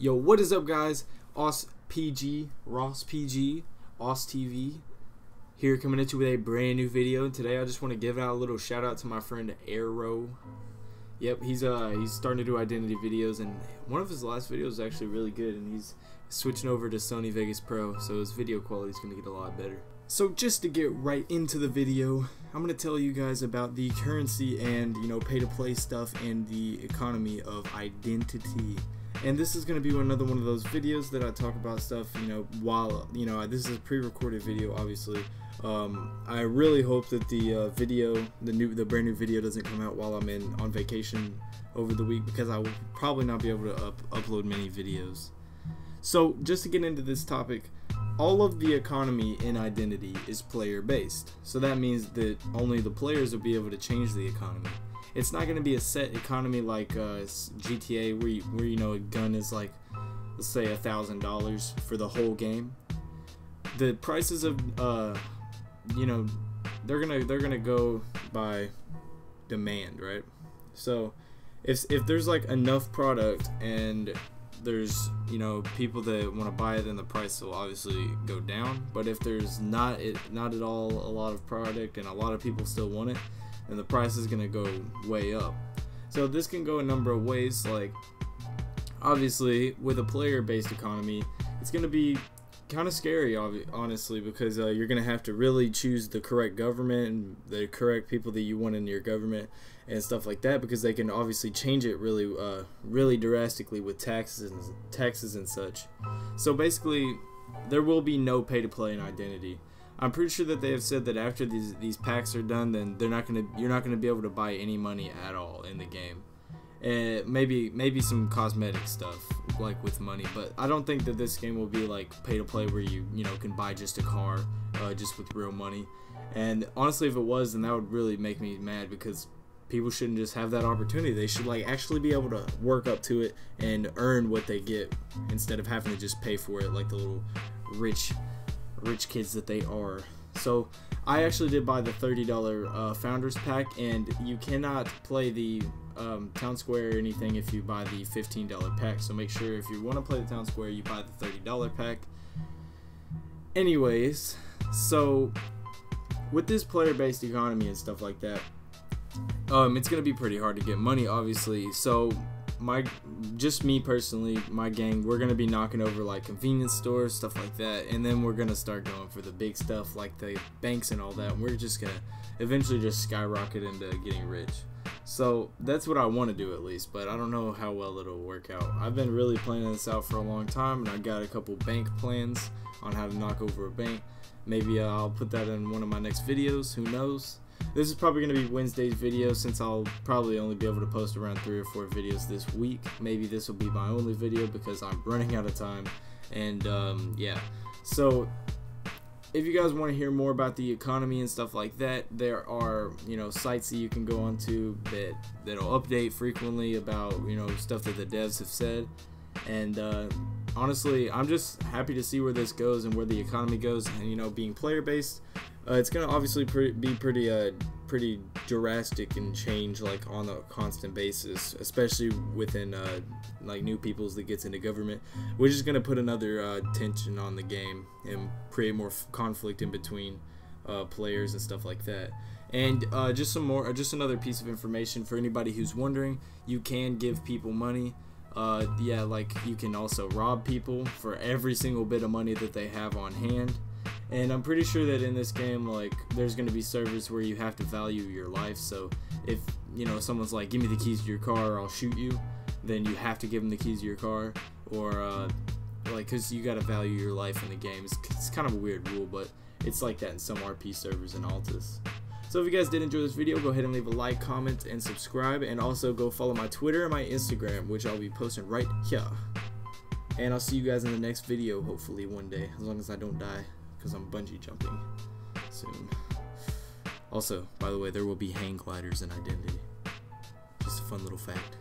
Yo, what is up, guys? Os PG, Ross PG, AusTV, here coming at you with a brand new video. Today, I just want to give out a little shout out to my friend Aero. Yep, he's uh he's starting to do identity videos, and one of his last videos is actually really good, and he's switching over to Sony Vegas Pro, so his video quality is gonna get a lot better. So just to get right into the video, I'm gonna tell you guys about the currency and you know pay to play stuff and the economy of identity and this is going to be another one of those videos that I talk about stuff you know while you know this is a pre-recorded video obviously. Um, I really hope that the uh, video the new the brand new video doesn't come out while I'm in on vacation over the week because I will probably not be able to up upload many videos. So just to get into this topic all of the economy in identity is player based so that means that only the players will be able to change the economy it's not going to be a set economy like uh, GTA where you, where you know a gun is like let's say a thousand dollars for the whole game. The prices of uh, you know they're gonna they're gonna go by demand, right? So if if there's like enough product and there's you know people that want to buy it, then the price will obviously go down. But if there's not it not at all a lot of product and a lot of people still want it, and the price is going to go way up. So this can go a number of ways like obviously with a player based economy it's going to be kind of scary honestly because uh, you're going to have to really choose the correct government and the correct people that you want in your government and stuff like that because they can obviously change it really uh, really drastically with taxes and taxes and such so basically there will be no pay to play in identity I'm pretty sure that they have said that after these these packs are done, then they're not gonna you're not gonna be able to buy any money at all in the game. And maybe maybe some cosmetic stuff like with money, but I don't think that this game will be like pay to play where you you know can buy just a car uh, just with real money. And honestly, if it was, then that would really make me mad because people shouldn't just have that opportunity. They should like actually be able to work up to it and earn what they get instead of having to just pay for it like the little rich rich kids that they are. So I actually did buy the $30 uh, Founders Pack, and you cannot play the um, Town Square or anything if you buy the $15 pack. So make sure if you want to play the Town Square, you buy the $30 pack. Anyways, so with this player-based economy and stuff like that, um, it's gonna be pretty hard to get money, obviously. So my just me personally my gang we're gonna be knocking over like convenience stores stuff like that and then we're gonna start going for the big stuff like the banks and all that and we're just gonna eventually just skyrocket into getting rich. So that's what I want to do at least but I don't know how well it'll work out. I've been really planning this out for a long time and I got a couple bank plans on how to knock over a bank. Maybe I'll put that in one of my next videos who knows this is probably going to be Wednesday's video since I'll probably only be able to post around three or four videos this week. Maybe this will be my only video because I'm running out of time. And um, yeah, so if you guys want to hear more about the economy and stuff like that, there are you know sites that you can go onto that that'll update frequently about you know stuff that the devs have said. And uh, honestly, I'm just happy to see where this goes and where the economy goes. And you know, being player based, uh, it's gonna obviously pre be pretty uh pretty drastic and change like on a constant basis, especially within uh, like new peoples that gets into government, which is gonna put another uh, tension on the game and create more conflict in between uh, players and stuff like that. And uh, just some more, just another piece of information for anybody who's wondering, you can give people money. Uh, yeah, like you can also rob people for every single bit of money that they have on hand. And I'm pretty sure that in this game, like, there's going to be servers where you have to value your life. So if, you know, someone's like, give me the keys to your car or I'll shoot you, then you have to give them the keys to your car. Or, uh, like, because you got to value your life in the game. It's, it's kind of a weird rule, but it's like that in some RP servers in Altis. So if you guys did enjoy this video, go ahead and leave a like, comment, and subscribe. And also go follow my Twitter and my Instagram, which I'll be posting right here. And I'll see you guys in the next video, hopefully one day, as long as I don't die because I'm bungee jumping soon. Also, by the way, there will be hang gliders in Identity. Just a fun little fact.